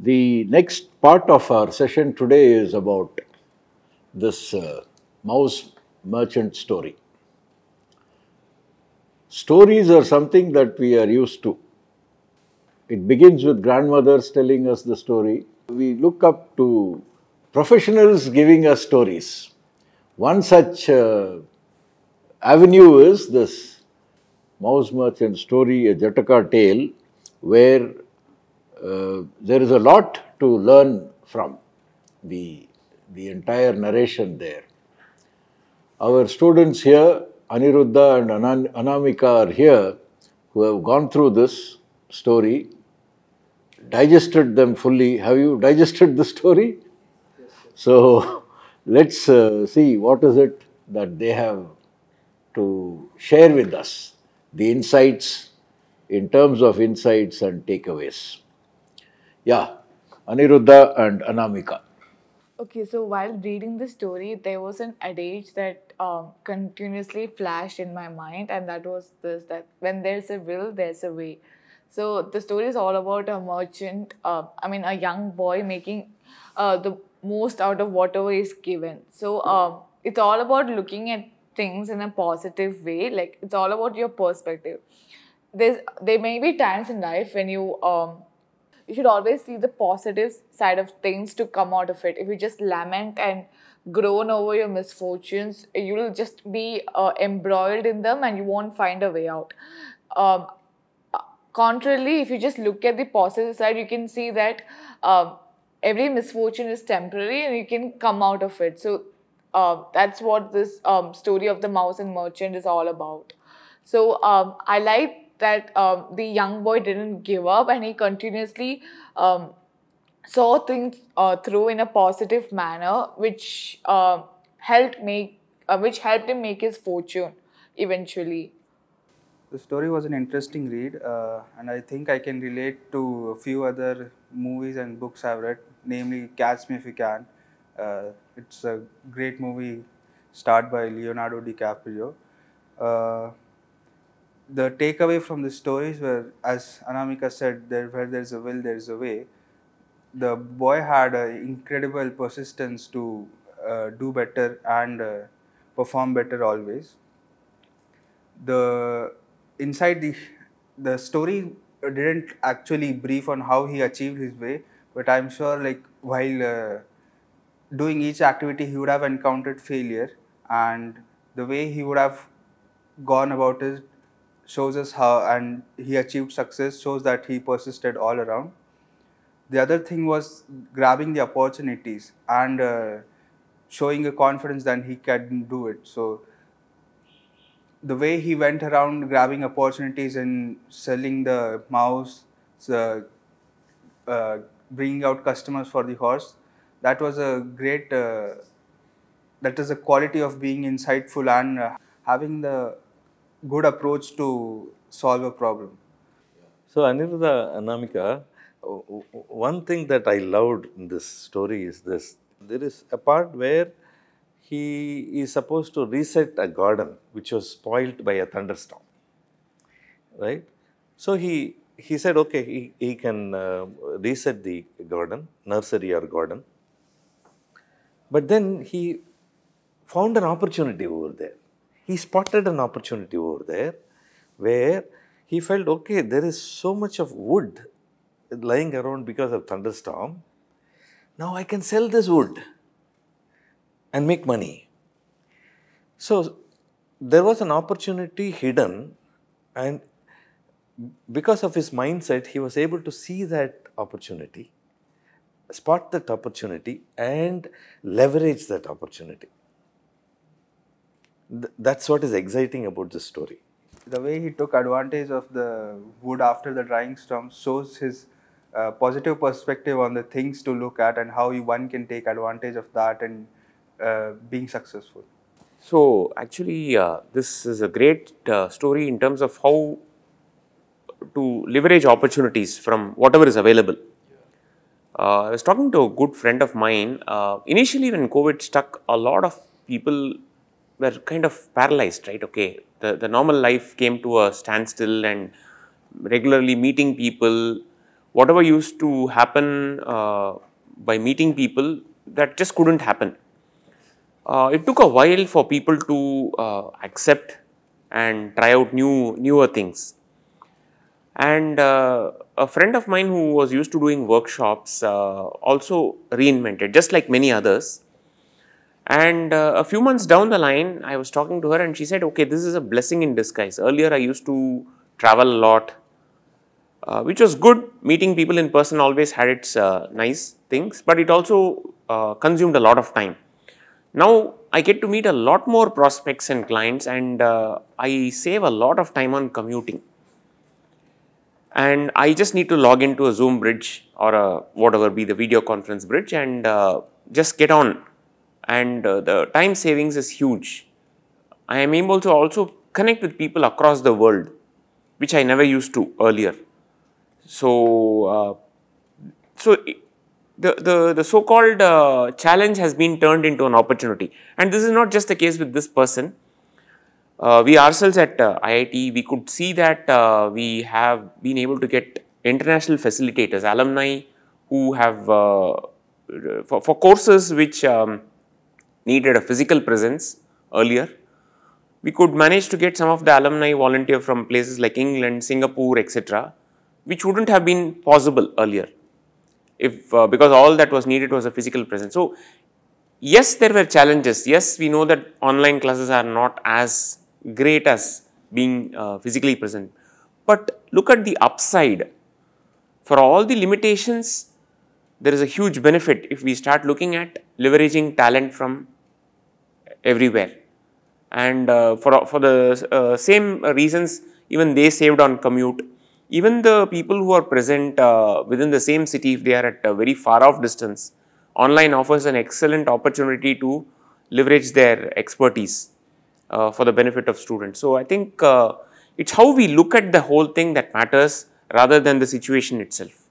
The next part of our session today is about this uh, mouse merchant story. Stories are something that we are used to. It begins with grandmothers telling us the story. We look up to professionals giving us stories. One such uh, avenue is this mouse merchant story, a Jataka tale, where uh, there is a lot to learn from the, the entire narration there. Our students here, Aniruddha and Anan- Anamika are here, who have gone through this story, digested them fully. Have you digested the story? Yes, So let's uh, see what is it that they have to share with us, the insights in terms of insights and takeaways. Yeah, Aniruddha and Anamika. Okay, so while reading the story, there was an adage that um, continuously flashed in my mind, and that was this that when there's a will, there's a way. So the story is all about a merchant, uh, I mean, a young boy making uh, the most out of whatever is given. So um, it's all about looking at things in a positive way, like it's all about your perspective. There's, there may be times in life when you um, you should always see the positive side of things to come out of it. If you just lament and groan over your misfortunes, you will just be uh, embroiled in them and you won't find a way out. Um, contrarily, if you just look at the positive side, you can see that um, every misfortune is temporary and you can come out of it. So uh, that's what this um, story of the mouse and merchant is all about. So um, I like that um, the young boy didn't give up and he continuously um, saw things uh, through in a positive manner, which uh, helped make uh, which helped him make his fortune eventually. The story was an interesting read, uh, and I think I can relate to a few other movies and books I've read, namely Catch Me If You Can. Uh, it's a great movie starred by Leonardo DiCaprio. The takeaway from the stories were, as Anamika said, there where there's a will, there's a way. The boy had an incredible persistence to uh, do better and uh, perform better always. The inside the the story didn't actually brief on how he achieved his way, but I'm sure like while uh, doing each activity, he would have encountered failure, and the way he would have gone about it shows us how and he achieved success shows that he persisted all around. The other thing was grabbing the opportunities and uh, showing a confidence that he can do it. So the way he went around grabbing opportunities and selling the mouse uh, uh, bringing out customers for the horse that was a great uh, that is a quality of being insightful and uh, having the good approach to solve a problem. So, Aniruddha Anamika, one thing that I loved in this story is this. There is a part where he is supposed to reset a garden which was spoilt by a thunderstorm, right? So, he, he said, okay, he, he can uh, reset the garden, nursery or garden. But then he found an opportunity over there he spotted an opportunity over there where he felt, okay, there is so much of wood lying around because of thunderstorm. Now I can sell this wood and make money. So there was an opportunity hidden and because of his mindset, he was able to see that opportunity, spot that opportunity and leverage that opportunity th- that's what is exciting about this story. The way he took advantage of the wood after the drying storm shows his uh, positive perspective on the things to look at and how one can take advantage of that and uh, being successful. So, actually, uh, this is a great uh, story in terms of how to leverage opportunities from whatever is available. Uh, I was talking to a good friend of mine. Uh, initially, when COVID struck, a lot of people were kind of paralyzed, right? Okay, the, the normal life came to a standstill and regularly meeting people whatever used to happen uh, by meeting people, that just couldn't happen. Uh, it took a while for people to uh, accept and try out new newer things. And uh, a friend of mine who was used to doing workshops uh, also reinvented, just like many others. And uh, a few months down the line, I was talking to her and she said, okay, this is a blessing in disguise. Earlier, I used to travel a lot, uh, which was good. Meeting people in person always had its uh, nice things, but it also uh, consumed a lot of time. Now, I get to meet a lot more prospects and clients and uh, I save a lot of time on commuting. And I just need to log into a Zoom bridge or a whatever be the video conference bridge and uh, just get on and uh, the time savings is huge. I am able to also connect with people across the world, which I never used to earlier. So, uh, so the, the, the so-called uh, challenge has been turned into an opportunity. And this is not just the case with this person. Uh, we ourselves at uh, IIT, we could see that uh, we have been able to get international facilitators, alumni who have, for, for courses which um, needed a physical presence earlier. We could manage to get some of the alumni volunteer from places like England, Singapore, etc., which wouldn't have been possible earlier if uh, because all that was needed was a physical presence. So, yes, there were challenges. Yes, we know that online classes are not as great as being uh, physically present, but look at the upside. For all the limitations, there is a huge benefit if we start looking at leveraging talent from everywhere. And uh, for, for the uh, same reasons, even they saved on commute. Even the people who are present uh, within the same city, if they are at a very far off distance, online offers an excellent opportunity to leverage their expertise for the benefit of students. So, I think it's how we look at the whole thing that matters rather than the situation itself.